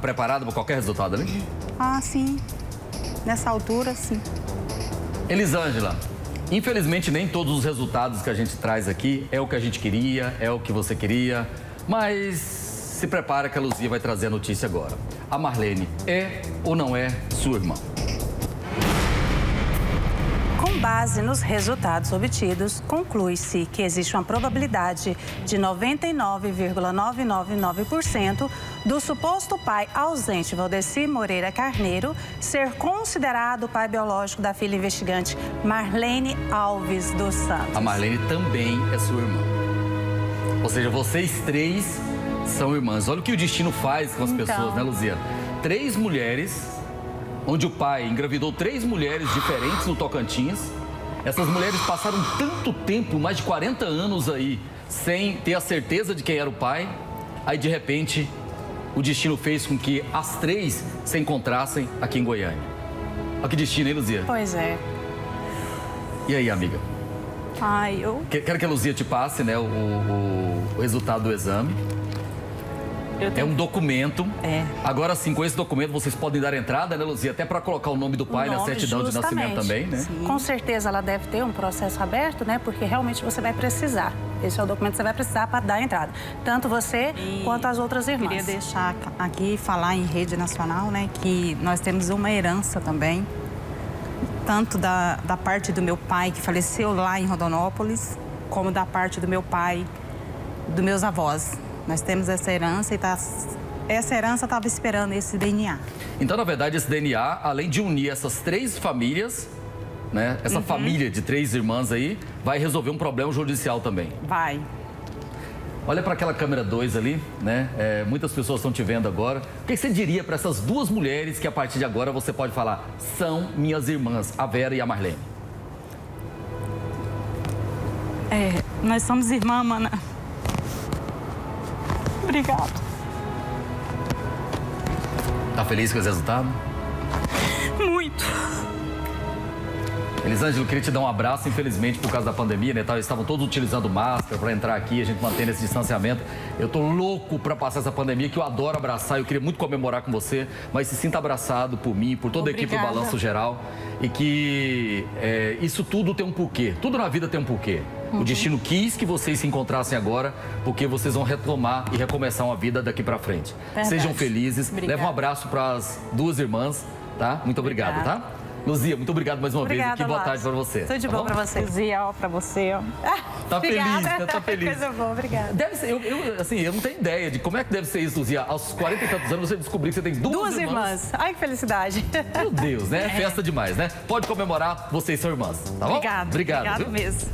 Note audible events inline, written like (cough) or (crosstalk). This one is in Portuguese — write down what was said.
Preparada para qualquer resultado ali? Ah, sim. Nessa altura, sim. Elisângela, infelizmente nem todos os resultados que a gente traz aqui é o que a gente queria, é o que você queria, mas se prepara que a Luzia vai trazer a notícia agora. A Marlene é ou não é sua irmã? Com base nos resultados obtidos, conclui-se que existe uma probabilidade de 99,999% do suposto pai ausente Valdeci Moreira Carneiro ser considerado o pai biológico da filha investigante Marlene Alves dos Santos. A Marlene também é sua irmã. Ou seja, vocês três são irmãs. Olha o que o destino faz com as Então. pessoas, né, Luzia? Três mulheres onde o pai engravidou três mulheres diferentes no Tocantins. Essas mulheres passaram tanto tempo, mais de 40 anos aí, sem ter a certeza de quem era o pai. Aí, de repente, o destino fez com que as três se encontrassem aqui em Goiânia. Olha que destino, hein, Luzia? Pois é. E aí, amiga? Ai, eu, Que- Quero que a Luzia te passe né, o, o- o resultado do exame. É tenho um documento. É. Agora sim, com esse documento vocês podem dar entrada, né, Luzia? Até para colocar o nome do pai na nome, certidão de nascimento também, né? justamente. Com certeza ela deve ter um processo aberto, né? Porque realmente você vai precisar. Esse é o documento que você vai precisar para dar entrada. Tanto você E quanto as outras irmãs. Queria deixar aqui falar em rede nacional, né, que nós temos uma herança também, tanto da, da parte do meu pai que faleceu lá em Rondonópolis, como da parte do meu pai, dos meus avós. Nós temos essa herança e tá, essa herança estava esperando esse DNA. Então, na verdade, esse DNA, além de unir essas três famílias, né? Essa Uhum. família de três irmãs aí, vai resolver um problema judicial também. Vai. Olha para aquela câmera 2 ali, né? É, muitas pessoas estão te vendo agora. O que você diria para essas duas mulheres que a partir de agora você pode falar são minhas irmãs, a Vera e a Marlene? É, nós somos irmã, mana. Obrigada. Tá feliz com esse resultado? Muito. Elisângela, queria te dar um abraço, infelizmente, por causa da pandemia, né? Estavam todos utilizando máscara para entrar aqui, a gente mantendo esse distanciamento. Eu tô louco para passar essa pandemia, que eu adoro abraçar, eu queria muito comemorar com você, mas se sinta abraçado por mim, por toda a equipe do Obrigada. Balanço Geral. E que é, isso tudo tem um porquê. Tudo na vida tem um porquê. O destino quis que vocês se encontrassem agora, porque vocês vão retomar e recomeçar uma vida daqui para frente. Verdade. Sejam felizes. Obrigada. Leva um abraço para as duas irmãs, tá? Muito obrigado, Obrigada. tá? Luzia, muito obrigado mais uma vez. Obrigada, Que boa Lázaro. tarde para você. Tudo de tá bom para você. Dizia, ó, pra você, ó. Tá Obrigada. feliz, né? Tá (laughs) feliz. Coisa boa, obrigada. Deve ser, eu, eu, assim, eu não tenho ideia de como é que deve ser isso, Luzia. Aos 40 e tantos anos você descobrir que você tem duas, Duas irmãs. Ai, que felicidade. Meu Deus, né? (laughs) Festa demais, né? Pode comemorar, vocês são irmãs, tá bom? Obrigada. Obrigado. Obrigada viu? mesmo.